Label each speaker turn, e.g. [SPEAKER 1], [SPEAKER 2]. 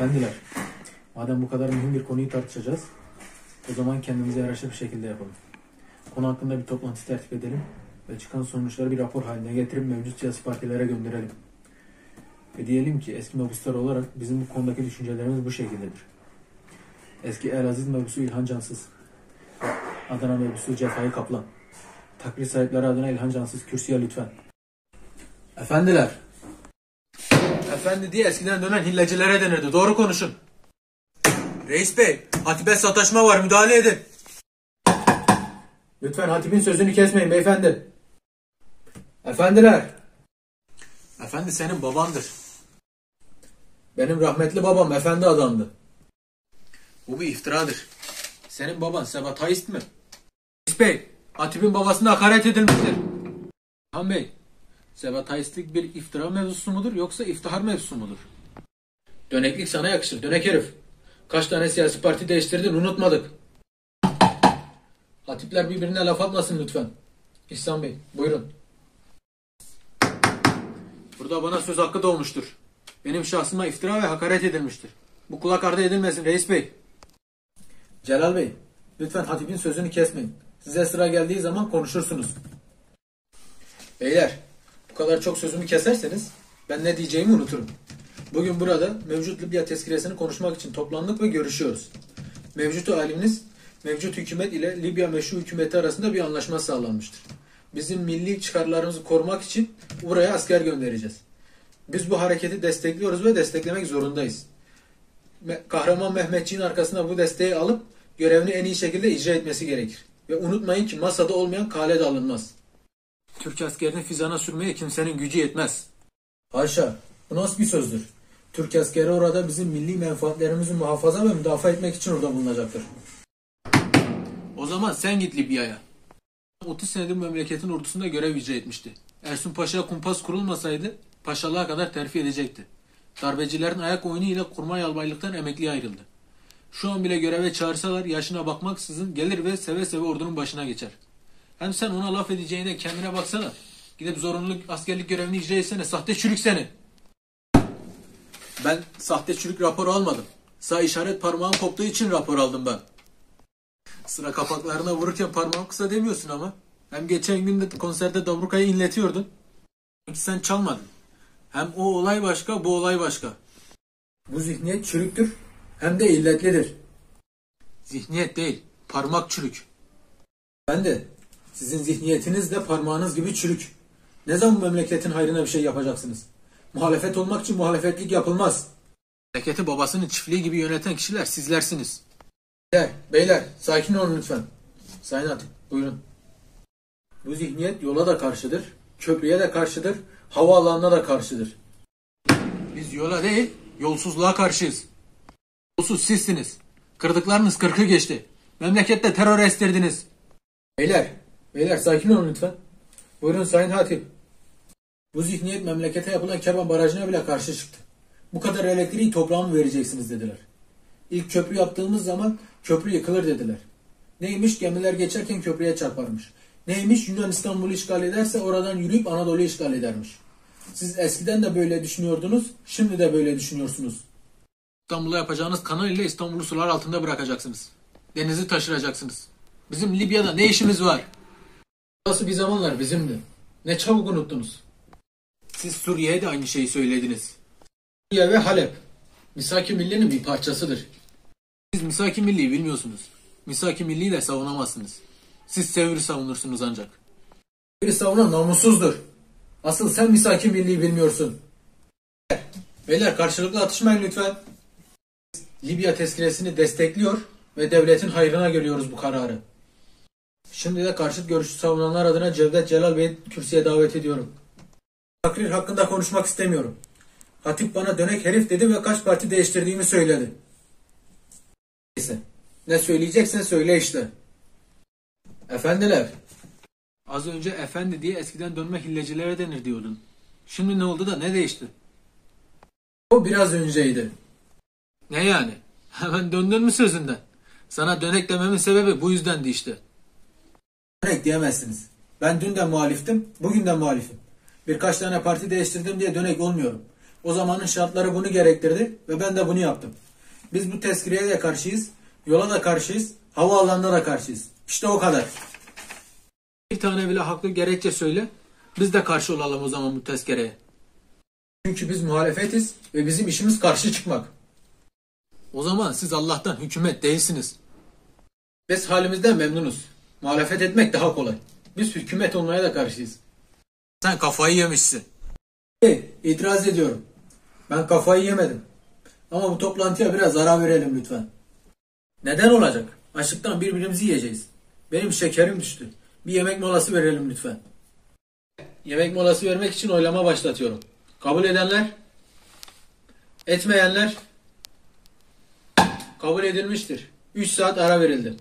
[SPEAKER 1] Efendiler, madem bu kadar mühim bir konuyu tartışacağız, o zaman kendimize yaraşır bir şekilde yapalım. Konu hakkında bir toplantı tertip edelim ve çıkan sonuçları bir rapor haline getirip mevcut siyasi partilere gönderelim. Ve diyelim ki eski mebuslar olarak bizim bu konudaki düşüncelerimiz bu şekildedir. Eski Elaziz mebusu İlhan Cansız, Adana mebusu Cefai Kaplan, takrir sahipleri adına İlhan Cansız kürsüye lütfen. Efendiler, Efendi diye eskiden dönen hillecilere denirdi. Doğru konuşun. Reis bey, hatibe sataşma var. Müdahale edin. Lütfen hatibin sözünü kesmeyin beyefendi. Efendiler. Efendi senin babandır. Benim rahmetli babam efendi adamdı. Bu bir iftiradır. Senin baban Sebatayist mi? Reis bey, hatibin babasına hakaret edilmiştir. Han bey, Sebatayistlik bir iftira mevzusu mudur yoksa iftihar mevzusu mudur? Döneklik sana yakışır, dönek herif. Kaç tane siyasi parti değiştirdin unutmadık. Hatipler birbirine laf atmasın lütfen. İhsan Bey, buyurun. Burada bana söz hakkı doğmuştur. Benim şahsıma iftira ve hakaret edilmiştir. Bu kulak ardı edilmesin reis bey. Celal Bey, lütfen hatibin sözünü kesmeyin. Size sıra geldiği zaman konuşursunuz. Beyler, bu kadar çok sözümü keserseniz ben ne diyeceğimi unuturum. Bugün burada mevcut Libya tezkiresini konuşmak için toplandık ve görüşüyoruz. Mevcut aliminiz, mevcut hükümet ile Libya meşru hükümeti arasında bir anlaşma sağlanmıştır. Bizim milli çıkarlarımızı korumak için buraya asker göndereceğiz. Biz bu hareketi destekliyoruz ve desteklemek zorundayız. Kahraman Mehmetçiğin arkasına bu desteği alıp görevini en iyi şekilde icra etmesi gerekir. Ve unutmayın ki masada olmayan kale de alınmaz. Türk askerini fizana sürmeye kimsenin gücü yetmez. Haşa, bu nasıl bir sözdür? Türk askeri orada bizim milli menfaatlerimizi muhafaza ve müdafaa etmek için orada bulunacaktır. O zaman sen git Libya'ya. 30 senedir memleketin ordusunda görev icra etmişti. Ersun Paşa kumpas kurulmasaydı paşalığa kadar terfi edecekti. Darbecilerin ayak oyunu ile kurmay albaylıktan emekliye ayrıldı. Şu an bile göreve çağırsalar yaşına bakmaksızın gelir ve seve seve ordunun başına geçer. Hem sen ona laf edeceğine kendine baksana. Gidip zorunlu askerlik görevini icra etsene. Sahte çürük seni. Ben sahte çürük raporu almadım. Sağ işaret parmağım koptuğu için rapor aldım ben. Sıra kapaklarına vururken parmağım kısa demiyorsun ama. Hem geçen gün de konserde Dabruka'yı inletiyordun. Sanki sen çalmadın. Hem o olay başka, bu olay başka. Bu zihniyet çürüktür, hem de illetlidir. Zihniyet değil, parmak çürük. Ben de sizin zihniyetiniz de parmağınız gibi çürük. Ne zaman memleketin hayrına bir şey yapacaksınız? Muhalefet olmak için muhalefetlik yapılmaz. Memleketi babasının çiftliği gibi yöneten kişiler sizlersiniz. Beyler, beyler sakin olun lütfen. Sayın Hatip buyurun. Bu zihniyet yola da karşıdır, köprüye de karşıdır, havaalanına da karşıdır. Biz yola değil, yolsuzluğa karşıyız. Yolsuz sizsiniz. Kırdıklarınız kırkı geçti. Memlekette terör estirdiniz. Beyler, beyler sakin olun lütfen. Buyurun Sayın Hatip. Bu zihniyet memlekete yapılan Keban Barajı'na bile karşı çıktı. Bu kadar elektriği toprağa mı vereceksiniz dediler. İlk köprü yaptığımız zaman köprü yıkılır dediler. Neymiş gemiler geçerken köprüye çarparmış. Neymiş Yunan İstanbul'u işgal ederse oradan yürüyüp Anadolu'yu işgal edermiş. Siz eskiden de böyle düşünüyordunuz, şimdi de böyle düşünüyorsunuz. İstanbul'a yapacağınız kanal ile İstanbul'u sular altında bırakacaksınız. Denizi taşıracaksınız. Bizim Libya'da ne işimiz var? Nasıl bir zamanlar bizimdi. Ne çabuk unuttunuz. Siz Suriye'ye de aynı şeyi söylediniz. Suriye ve Halep. Misaki Milli'nin bir parçasıdır. Siz Misaki Milli'yi bilmiyorsunuz. Misaki Milli'yi de savunamazsınız. Siz Sevr'i savunursunuz ancak. Sevr'i savunan namussuzdur. Asıl sen Misaki Milli'yi bilmiyorsun. Beyler karşılıklı atışmayın lütfen. Libya tezkiresini destekliyor ve devletin hayrına görüyoruz bu kararı. Şimdi de karşıt görüşü savunanlar adına Cevdet Celal Bey'i kürsüye davet ediyorum. Takrir hakkında konuşmak istemiyorum. Hatip bana dönek herif dedi ve kaç parti değiştirdiğimi söyledi. Neyse. Ne söyleyeceksen söyle işte. Efendiler. Az önce efendi diye eskiden dönme hillecilere denir diyordun. Şimdi ne oldu da ne değişti? O biraz önceydi. Ne yani? Hemen döndün mü sözünden? Sana dönek dememin sebebi bu yüzdendi işte. Dönek diyemezsiniz. Ben dün de muhaliftim, bugün de muhalifim. Birkaç tane parti değiştirdim diye dönek olmuyorum. O zamanın şartları bunu gerektirdi ve ben de bunu yaptım. Biz bu tezkireye de karşıyız, yola da karşıyız, havaalanına da karşıyız. İşte o kadar. Bir tane bile haklı gerekçe söyle, biz de karşı olalım o zaman bu tezkereye. Çünkü biz muhalefetiz ve bizim işimiz karşı çıkmak. O zaman siz Allah'tan hükümet değilsiniz. Biz halimizden memnunuz. Muhalefet etmek daha kolay. Biz hükümet olmaya da karşıyız. Sen kafayı yemişsin. İtiraz ediyorum. Ben kafayı yemedim. Ama bu toplantıya biraz ara verelim lütfen. Neden olacak? Açlıktan birbirimizi yiyeceğiz. Benim şekerim düştü. Bir yemek molası verelim lütfen. Yemek molası vermek için oylama başlatıyorum. Kabul edenler? Etmeyenler? Kabul edilmiştir. 3 saat ara verildi.